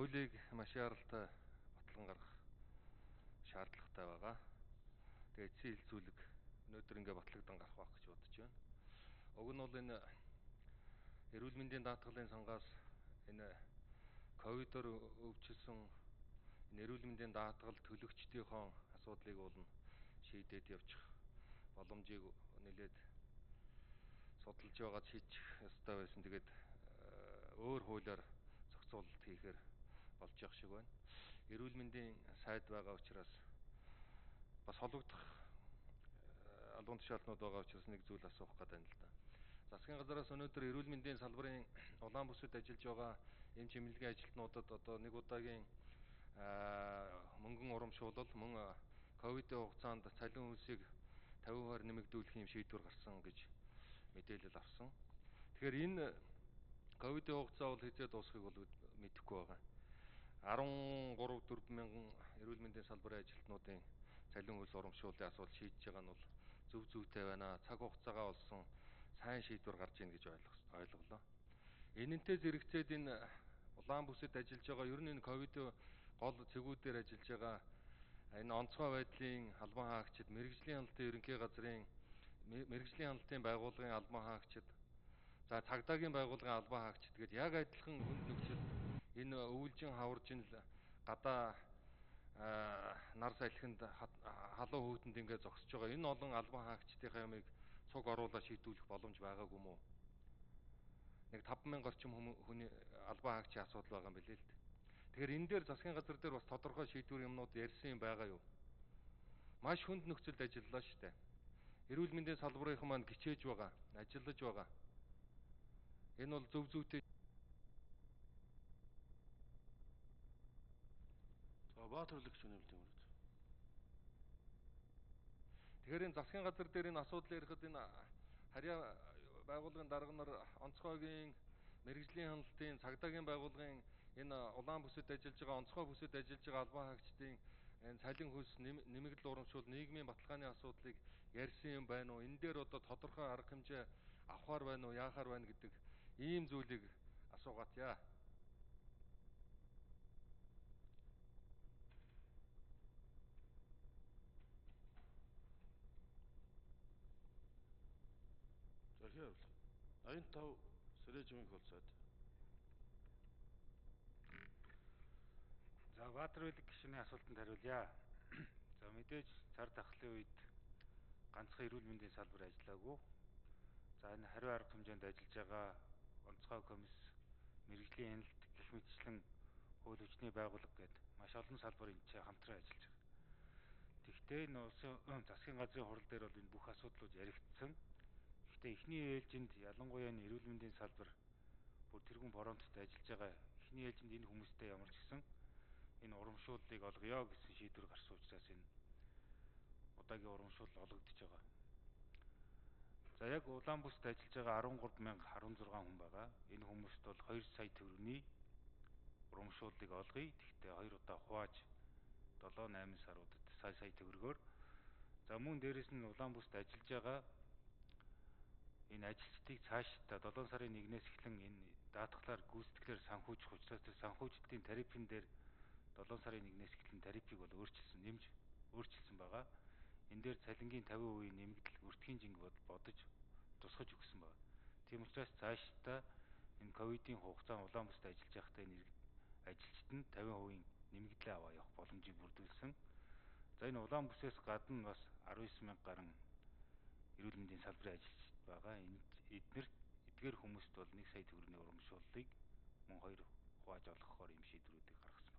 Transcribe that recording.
хуулийг маш яралтай батлан гаргах шаардлагатай байгаа. Тэгээ эцсийн хилцүүлэг өнөөдөр ингээ батлагдсан гарах байх гэж бодож байна. Уг нь бол энэ эрүүл мэндийн даатгалын сангаас энэ ковидор өвчлсөн энэ эрүүл мэндийн даатгал төлөгчдийнхөө асуудлыг бол шийдээд явчих боломжийг нэлээд судалж байгаа шийдэх ёстой байсан. Тэгээд өөр хуулиар зохицуулалт хийхээр болж явах шиг байна. Эрүүл мэндийн сайд байгаа учраас бас холбогдох албан тушаалтнууд байгаа учраас нэг зүйл асуух гэдэг юм л да. Засгийн газараас өнөөдөр эрүүл мэндийн салбарын улаан бүсэд ажиллаж байгаа эм чимлэгийн ажилтнуудад одоо нэг удаагийн мөнгөн урамшуулал мөн ковидын хугацаанд цалин хөлсийг 50% нэмэгдүүлэх юм шийдвэр гарсан гэж мэдээлэл авсан. Тэгэхээр энэ ковидын хугацаа бол хизээ дуусахыг бол мэдэхгүй байгаа. 13 4 мянган эрүүл мэндийн салбарын ажилтнуудын цалин хөлс урамшууллын асуудал шийдэж байгаа нь бол зөв зүйтэй байна. Цаг хугацаагаа олсон сайн шийдвэр гарч ийн гэж ойлголоо. Энэнтэй зэрэгцээд энэ улаан бүсэд ажиллаж байгаа ер нь энэ ковидын гол цэгүүдээр ажиллаж байгаа энэ онцгой байдлын албан хаагчид, мэрэгжлийн хяналтын ерөнхий газрын мэрэгжлийн хяналтын байгууллагын албан хаагчид, за цагдаагийн байгууллагын албан хаагчид гээд яг адилхан хүнд нөхцөл энэ өвөлжин хаваржин л гадаа нар салхинд халуун хүйтэнд ингээд зогсож байгаа энэ олон албан хаагчдын ямыг цуг оруулаад шийдвүлэх боломж байгаагүй мó. Нэг 5000 орчим хүний албан хаагчийн асуудал байгаа юм билээ л дээ. Тэгэхээр энэ дээр засгийн газар дээр бас тодорхой шийдвэр юмнууд ярьсан юм байгаа юу? Маш хүнд нөхцөлд ажиллалаа шүү дээ. Эрүүл мэндийн салбарынхан маань гिचээж байгаа, ажиллаж байгаа. Энэ бол зөв зүйтэй Өлөгч үнэмлэх юм уу? Тэгэхээр энэ засгийн газар дээр энэ асуудал ярихад энэ харьяа байгууллагын дарга нар онцгойгийн мэрэгжлийн хяналтын цагдаагийн байгууллагын энэ улаан бүсэд ажиллаж байгаа онцгой бүсэд ажиллаж байгаа албан хаагчдын энэ цалин хөлс нэмэгдэл урамшуул нийгмийн баталгааны асуудлыг ярьсан юм байна уу? Энэ дээр одоо тодорхой арга хэмжээ авахар байна уу, яахаар байна гэдэг ийм зүйлийг асуугаад 85 Сэрэж мөнх болцоод За Баатар үлэг гишүүний асуултанд хариулъя. За мэдээж цар тахлын үед ганцхан эрүүл мэндийн салбар ажиллаагүй. За энэ хариу арга хэмжээнд ажиллаж байгаа онцгой комисс, мэрэгжлийн хяналт гэх мэтчлэн хууль хүчний байгууллага гээд маш олон салбар энэ ч хамтран ажиллаж байгаа. Тэгвэл энэ улсын засгийн газрын хурал дээр бол энэ бүх асуудлууд яригдсан. Гэхдээ эхний ээлжинд ялангуяа энэ эрүүл мэндийн салбар бүр тэргүүн боронтод ажиллаж байгаа эхний ээлжинд энэ хүмүүстэй ямар ч гэсэн энэ урамшууллыг олгоё гэсэн шийдвэр гарсан учраас энэ удаагийн урамшуул олгогдож байгаа. За яг улаан бүсд ажиллаж байгаа 13016 хүн байгаа. Энэ хүмүүст бол 2 сая төгрөгийн урамшууллыг олгоё. Тэгтээ 2 удаа хувааж 7 8 саруудад сая сая төгрөгөөр за мөн дээрэс нь улаан бүсд ажиллаж байгаа энэ ажилчдыг цаашдаа 7 сарын 1-ээс эхлэн энэ даатгалаар гүйцэтгэлээр санхүүжих учраас тэр санхүүжилтийн тарифын дээр 7 сарын 1-ээс эхлэн тарифыг бол өөрчилсөн, нэмж өөрчилсөн байгаа. Энэ дээр цалингийн 50% нэмэгдэл өртгийн жинг бодож тусгаж өгсөн байна. Тийм учраас цаашдаа энэ ковидын хугацаанд улаан бүсд ажиллаж байхдаа энэ ажилчид нь 50% нэмэгдлээ аваа явах боломжийг бүрдүүлсэн. За энэ улаан бүсээс гадна бас 19 мянга гаруй эрүүл мэндийн салбарын ажилчид байгаа. Эдгээр эдгээр хүмүүст бол 1 сая төгрөгийн урамшууллыг мөн 2 хувааж олгохоор ийм шийдвэрүүдийг гаргасан.